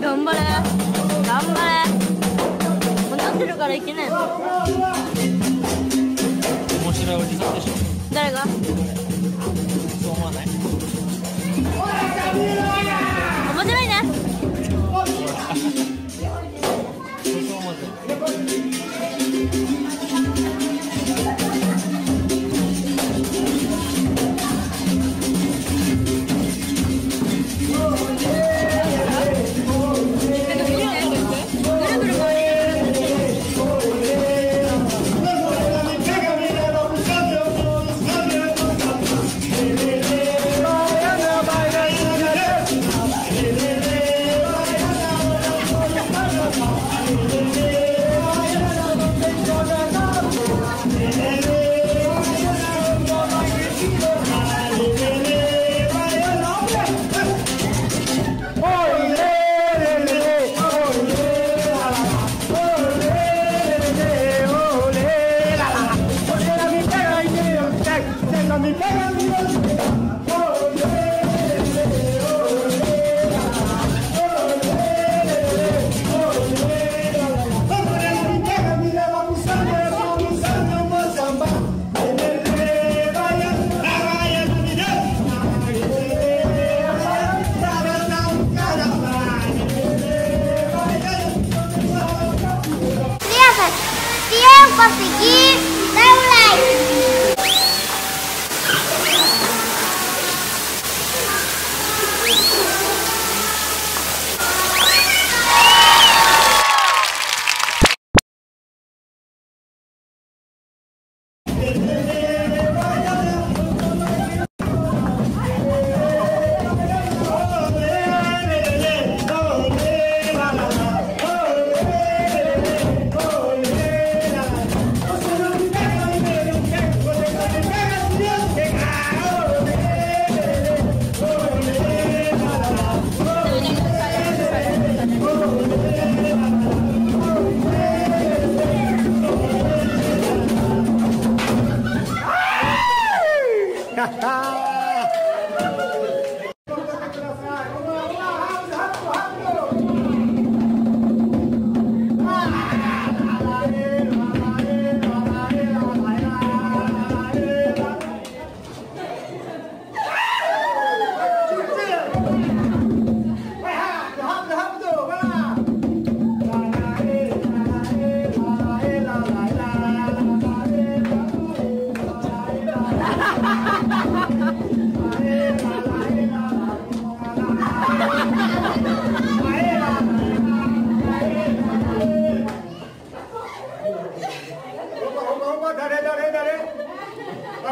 頑張れ。頑張れ。もうなってるからいけないの？面白いおじさんでしょ。誰が？そう思わない？Conseguir, dá um like. Thank Tchau.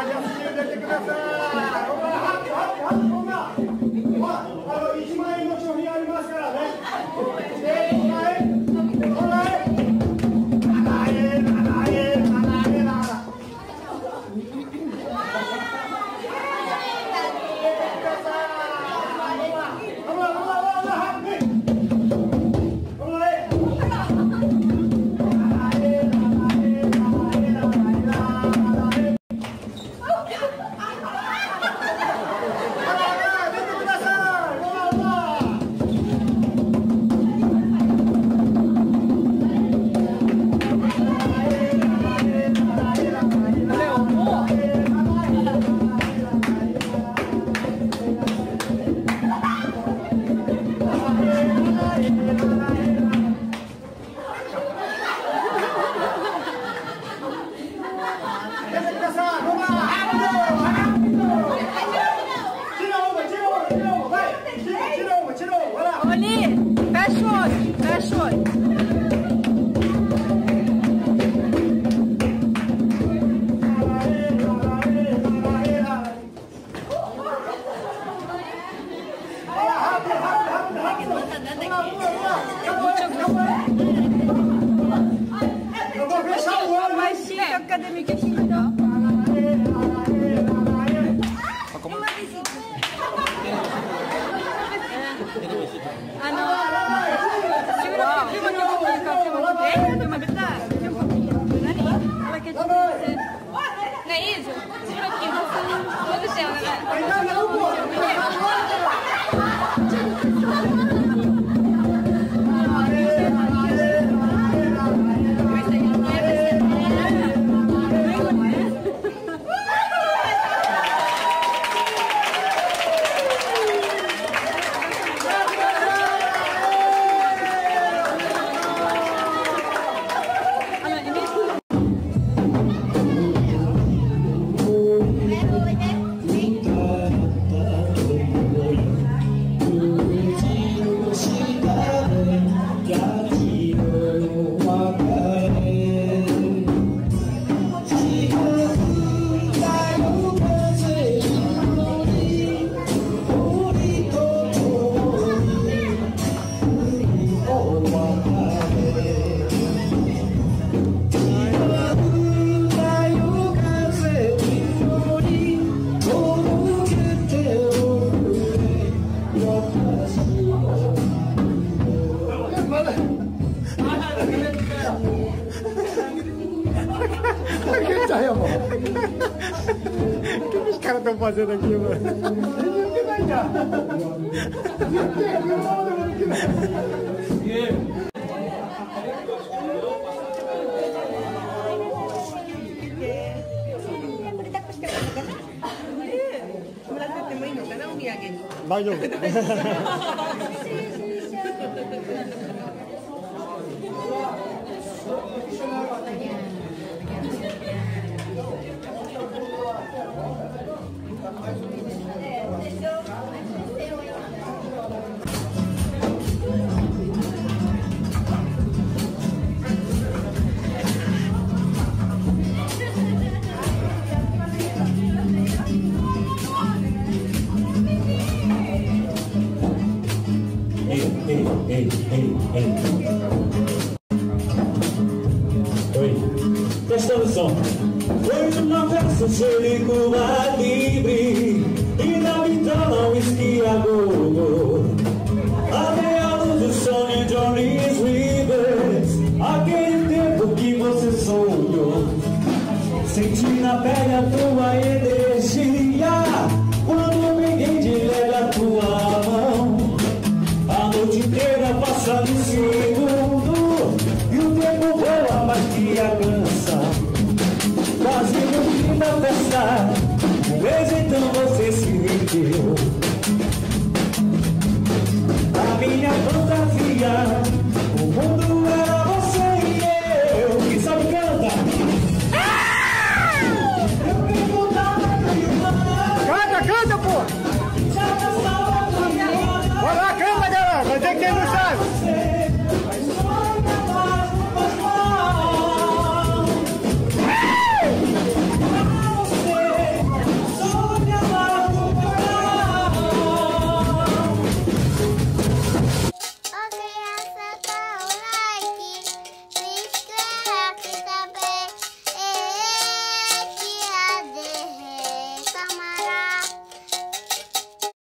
やくてください。Mas Chica, acadêmica Chica, não. Né, Isa? Segura aqui. Vou do céu, né? saya mau. Kita sekarang tempat saya lagi mau. Kita aja. Kita mau dengan kita. 大丈夫。Oi, testando o som. Hoje uma festa cheia Cuba livre E na vitrola um whisky a meia luz do sonho Johnny's Rivers Aquele tempo que você sonhou Senti na pele a tua